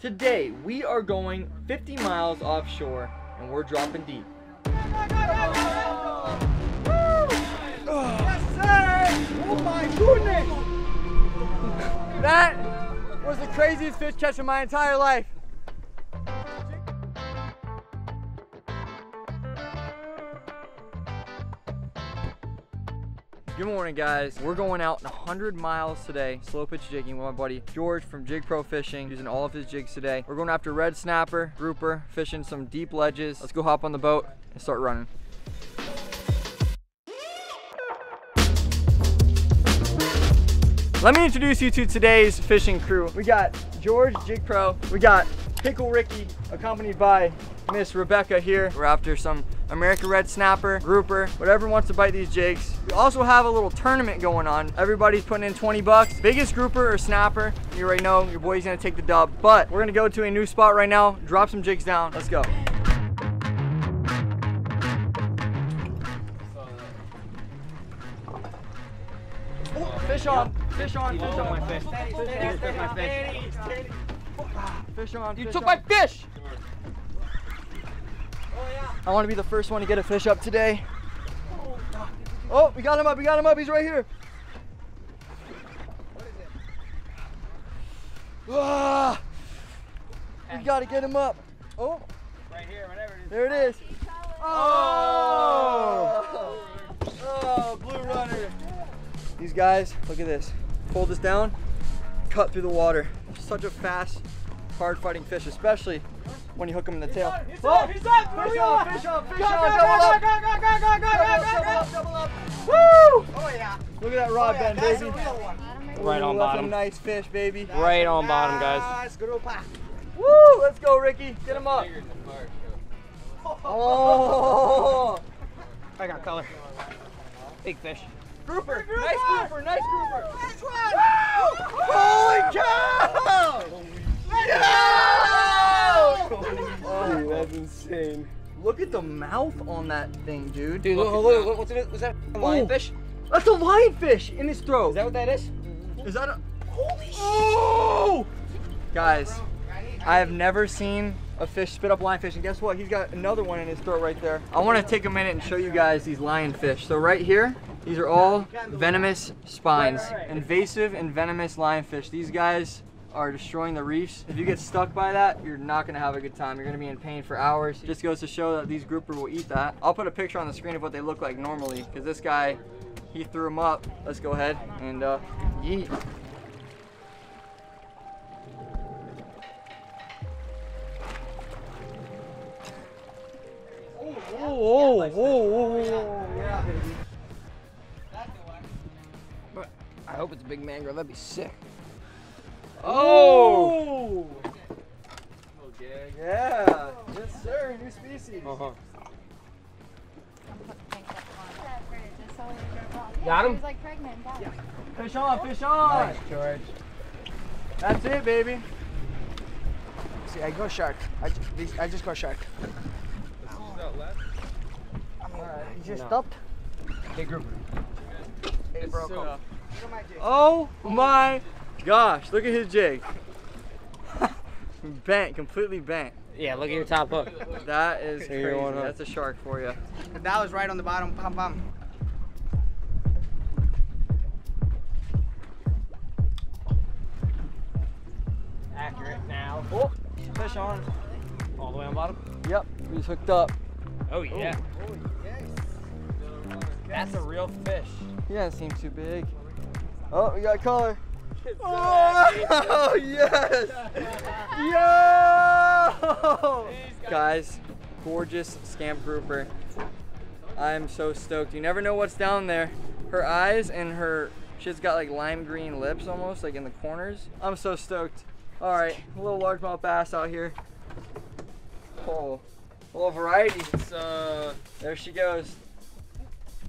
Today, we are going 50 miles offshore and we're dropping deep. Yes, sir! Oh my goodness! That was the craziest fish catch of my entire life. Good morning, guys. We're going out 100 miles today, slow pitch jigging with my buddy George from Jyg Pro Fishing, using all of his jigs today. We're going after red snapper, grouper, fishing some deep ledges. Let's go hop on the boat and start running. Let me introduce you to today's fishing crew. We got George Jyg Pro, we got Pickle Ricky, accompanied by Miss Rebecca here. We're after some American red snapper, grouper, whatever wants to bite these jigs. We also have a little tournament going on. Everybody's putting in 20 bucks. Biggest grouper or snapper, you already know your boy's gonna take the dub. But we're gonna go to a new spot right now, drop some jigs down. Let's go. Fish on, fish on, fish on. my fish. You took my fish. Fish on, You took on. my fish! I want to be the first one to get a fish up today. Oh, we got him up, we got him up, he's right here. Ah, we gotta get him up. Oh, Right here, whatever it is. there it is. Oh, oh, blue runner. These guys, look at this. Pull this down, cut through the water. Such a fast, hard fighting fish, especially when you hook them in the tail. He's Oh, up, he's up! Fish Fish on, on! fish on, fish Go, on, go, double go, up. go, go, go, go, go, go, Double go, up, double up, double up. Woo! Oh yeah. Look at that rod Oh, yeah, bend, baby. a real. Right on bottom. a nice fish, baby. Right on bottom, guys. Nice grouper. Woo! Let's go, Ricky. Get him up. Oh! I got color. Big fish. Grouper! Nice grouper! Nice grouper! Mouth on that thing, dude. Dude, look, look, look, what's it? Was that a lionfish? That's a lionfish in his throat. Is that what that is? Is that a? Holy oh! Guys, I have never seen a fish spit up lionfish, and guess what? He's got another one in his throat right there. I want to take a minute and show you guys these lionfish. So right here, these are all venomous spines, invasive and venomous lionfish. These guys are destroying the reefs. If you get stuck by that, you're not gonna have a good time. You're gonna be in pain for hours. Just goes to show that these grouper will eat that. I'll put a picture on the screen of what they look like normally, because this guy, he threw them up. Let's go ahead and uh, yeet. Oh, oh, oh, oh, oh, yeah, baby. I hope it's a big mangrove. That'd be sick. Oh! Yeah, yes sir, new species. Uh-huh. Got him? He was like pregnant. Got. Fish on, fish on. Nice, George. That's it, baby. See, I go shark. I, ju- I just go shark. You just No. stopped? Big group. Hey, bro, come. uh, Oh my gosh, look at his jig. bent, completely bent. Yeah, look at your top hook. That is crazy. That's a shark for you. That was right on the bottom. Pam pam. Accurate now. Oh, fish on. All the way on bottom. Yep, he's hooked up. Oh yeah. Oh, That's a real fish. He doesn't seem too big. Oh, we got color. Oh, yes! Yo! Guys, gorgeous scamp grouper. I'm so stoked. You never know what's down there. Her eyes and her, she's got like lime green lips almost, like in the corners. I'm so stoked. All right, a little largemouth bass out here. Oh, a little variety. Uh. There she goes.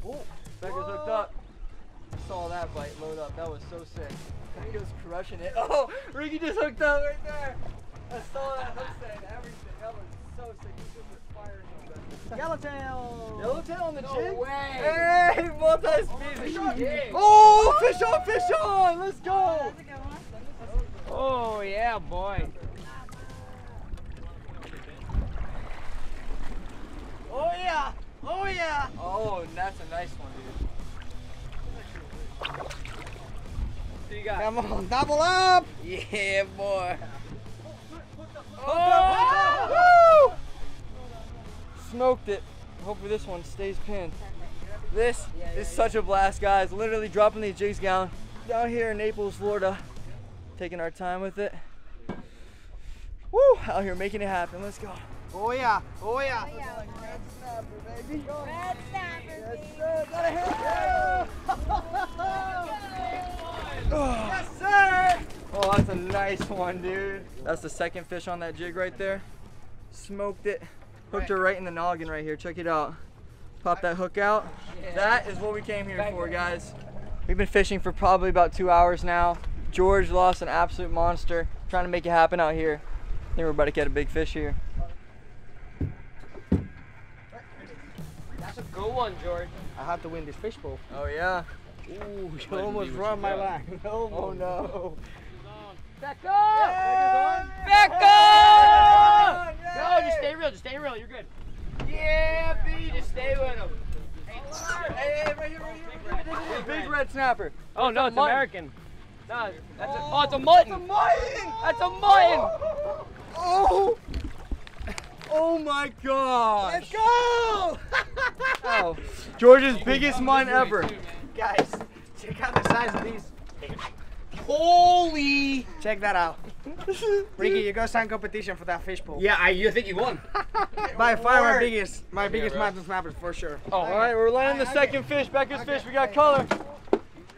Oh, Becca's hooked up. Saw that bite load up. That was so sick. Ricky was crushing it. Oh, Ricky just hooked up right there. I saw that hook set everything. That was so sick. He just was firing on Yellowtail! Yellowtail on the no jig? way! Hey, multi-species! Oh, yeah. oh, fish on, fish on! Let's go! Oh, oh yeah, boy. Oh, yeah! Oh, yeah! Oh, that's a nice one. Who you got? Come on, double up. Yeah, boy. Oh! oh! Smoked it. Hopefully this one stays pinned. This is such a blast, guys. Literally dropping these jigs down down here in Naples, Florida. Taking our time with it. Woo! Out here making it happen. Let's go. Oh yeah. Oh yeah. Red snapper, baby. Yes, a nice one, dude. That's the second fish on that jig right there. Smoked it. Hooked her right in the noggin right here. Check it out. Pop that hook out. That is what we came here for, guys. We've been fishing for probably about two hours now. George lost an absolute monster. Trying to make it happen out here. I think we're about to get a big fish here. That's a good one, George. I have to win this fishbowl. Oh, yeah. Ooh, you almost run my line. Oh, oh, no. Becca! Becca! No, just stay real. Just stay real. You're good. Yeah, B. Just stay with him. Hey, hey, right here, right here, right here. This big red snapper. Oh no, it's mutton. American. No, that's a, oh, it's a mutton. It's a mutton! That's a mutton. Oh! Oh my god! Let's go! Oh, George's biggest mutton ever. Guys, check out the size of these. Holy. Check that out. Ricky, you go sign competition for that fish fishbowl. Yeah, I you think you won? By far my Word. biggest, my biggest mutton snappers for sure. Oh, All right, we're landing the second fish. Becca's fish. We got color.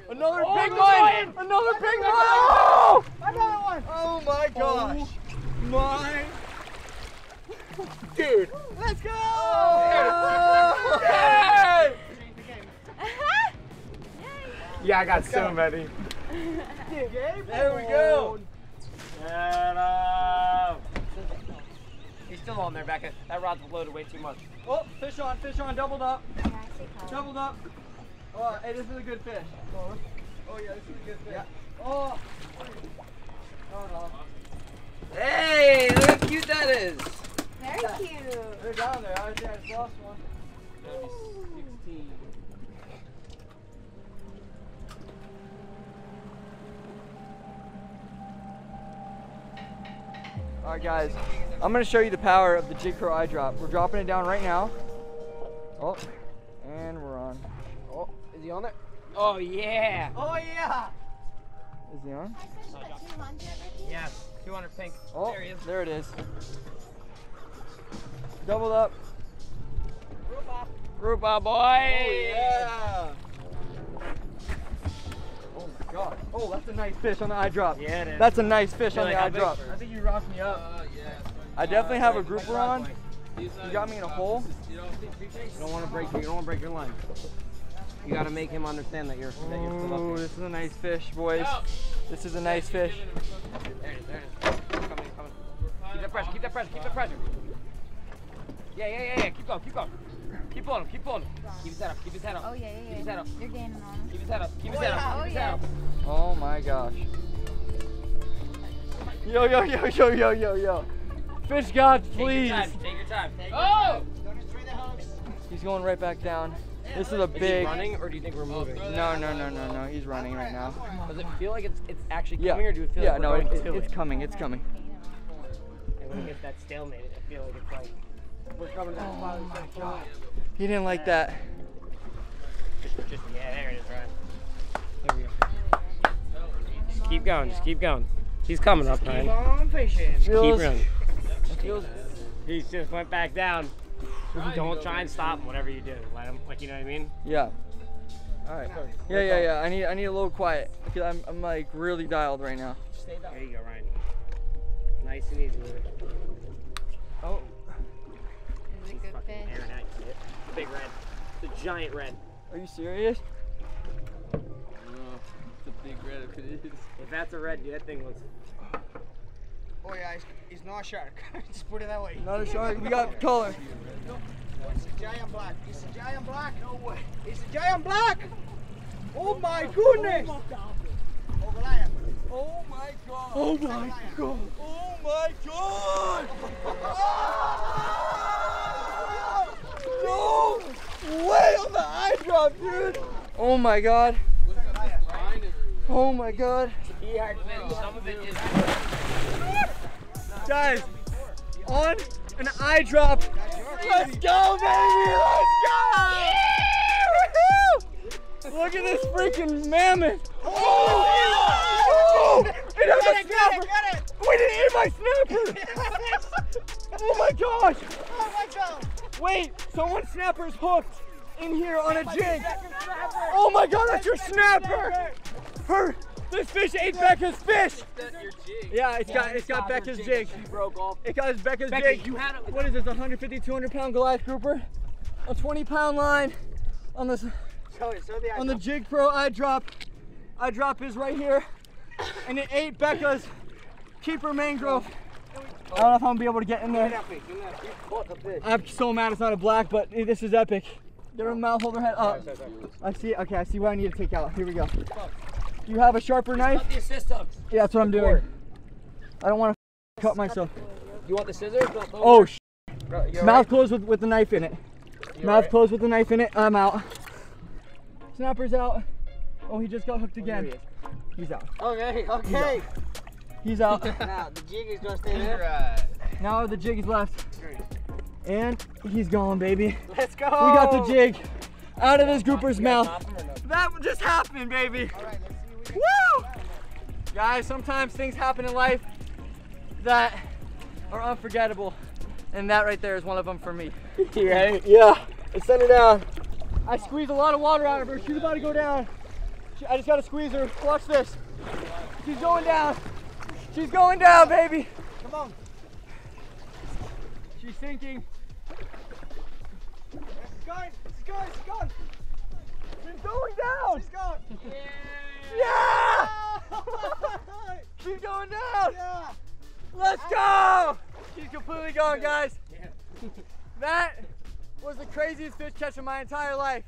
Another Oh, big one. one. Another big one. Oh! Another one. Oh my oh gosh. My. Dude, let's go! Hey! Yeah, I got so many. There we go. He's still on there, Becca. That rod's loaded way too much. Oh, fish on, fish on, doubled up, doubled up. Oh, hey, this is a good fish. Oh, yeah, this is a good fish. Oh. Oh no. Hey, look how cute that is. Very cute. They're down there. I think I just lost one. All right, guys. I'm gonna show you the power of the Jyg Pro eye drop. We're dropping it down right now. Oh, and we're on. Oh, is he on there? Oh yeah. Oh yeah! Is he on? Yes. 200 pink. Oh, There he is. there it is. Doubled up. Rupa boy. Oh yeah. Oh god. Oh, that's a nice fish on the eye drop. Yeah, it is. That's a nice fish on Really, the eye big? drop. I think you rocked me up. Yeah. I definitely have a grouper on. You got me in a hole. You don't want to break. You don't want to break your line. You got to make him understand that you're that you're still Ooh, up there. this is a nice fish, boys. This is a nice fish. There it is. There it is. Coming, coming. Keep that pressure. Keep that pressure. Keep that pressure. Yeah, yeah, yeah, yeah. Keep going. Keep going. Keep on him. Keep on him. Keep his head up. Keep his head up. Oh yeah, yeah, Keep yeah. his head up. You're gaining on him. Keep his head up. Keep his Oh, head yeah. up. Oh, Keep his yeah. head up. Oh my gosh. Yo, yo, yo, yo, yo, yo, yo. Fish gods, please. Take please. your time. Take your oh! time. Oh! Don't destroy the hooks. He's going right back down. This is a Is he big. running, or do you think we're moving? Oh, no, no, no, no, no. He's running right now. Does it feel like it's it's actually Yeah. coming, or do you feel Yeah, like no, we're it, going it- to it's it? coming. It's coming. And when it gets that stalemate, I feel like it's like we're coming down the bottom. He didn't like that. Just, just yeah, there it is, right. There we go. Just keep going. Just keep going. He's coming up, Keep Ryan. on fishing. Keep running. feels, He just went back down. Don't try and stop him. Whatever you do, let him. Like you know what I mean? yeah. All right. Yeah, yeah, yeah. I need, I need a little quiet because I'm, I'm like really dialed right now. There you go, Ryan. Nice and easy with it. Giant red. Are you serious? If that's a red, dude, that thing looks. Oh yeah, it's, it's not a shark. Just put it that way. Not a shark. We got color. It's a giant black. It's a giant black. No way. It's a giant black. Oh my goodness. Oh, Goliath. Oh my god. Oh my god. Oh my god. No. Oh my god. Oh my god. Some of it is. Guys, on an eye drop. Let's go, baby! Let's go! Look at this freaking mammoth. Oh! It has a snapper. Wait, it ate my snapper. oh my gosh. Oh my god! Wait, someone's snapper's hooked in here on a jig. Oh my god, that's your snapper. Her, this fish ate Becca's fish. Yeah, it's got it's got Becca's jig. She broke off. It got Becca's Becca, jig. you had. What is this? 150, 200 pound Goliath grouper, a 20 pound line on this Show it, show the on the Jyg Pro eye drop. Eye drop is right here, and it ate Becca's keeper mangrove. I don't know if I'm gonna be able to get in there. I'm so mad it's not a black, but this is epic. Get her mouth, hold her head up. I see. Okay, I see what I need to take out. Here we go. Do you have a sharper knife? Cut the assist hooks. Yeah, that's what I'm doing. I don't want to cut myself. You want the scissors? Oh, sh- Bro, mouth closed with, with the knife in it. Mouth closed with the knife in it. I'm out. Snapper's out. Oh, he just got hooked again. Oh, He's out. Okay, okay. He's out. now the jig is gonna stay there. now the jig is left. And he's gone, baby. Let's go. We got the jig out of this grouper's mouth. That just happened, baby. Woo! Guys, sometimes things happen in life that are unforgettable. And that right there is one of them for me. You ready? Yeah, let's send her down. I squeezed a lot of water out of her. She's about to go down. I just gotta squeeze her. Watch this. She's going down. She's going down, baby. Come on. She's sinking. She's going. She's going. She's going. She's going down. She's going. Yeah! Yeah. She's going down. yeah. Let's go! She's completely gone, guys. That was the craziest fish catch of my entire life.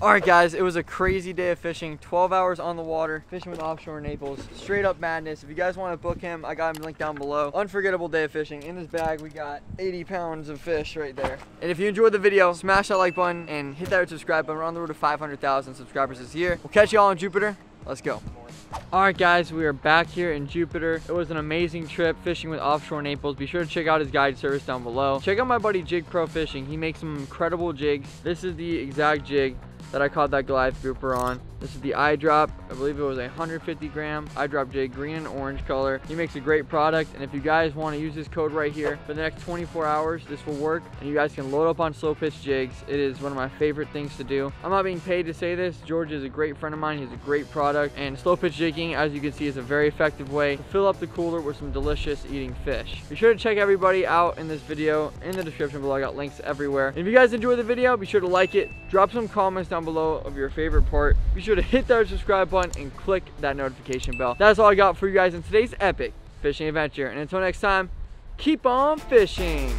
All right, guys, it was a crazy day of fishing. 12 hours on the water, fishing with offshore Naples. Straight up madness. If you guys want to book him, I got him linked down below. Unforgettable day of fishing. In this bag, we got 80 pounds of fish right there. And if you enjoyed the video, smash that like button and hit that subscribe button. We're on the road to 500,000 subscribers this year. We'll catch you all on Jupiter. Let's go. All right, guys, we are back here in Jupiter. It was an amazing trip fishing with Offshore Naples. Be sure to check out his guide service down below. Check out my buddy Jyg Pro Fishing. He makes some incredible jigs. This is the exact jig that I caught that Goliath grouper on. This is the eye drop. I believe it was a 150 gram eye drop jig, green and orange color. He makes a great product. And if you guys want to use this code right here for the next 24 hours, this will work. And you guys can load up on slow pitch jigs. It is one of my favorite things to do. I'm not being paid to say this. George is a great friend of mine. He's a great product. And slow pitch jigging, as you can see, is a very effective way to fill up the cooler with some delicious eating fish. Be sure to check everybody out in this video in the description below. I got links everywhere. And if you guys enjoyed the video, be sure to like it. Drop some comments down below of your favorite part. Be sure to hit that subscribe button and click that notification bell. That's all I got for you guys in today's epic fishing adventure. And until next time, keep on fishing.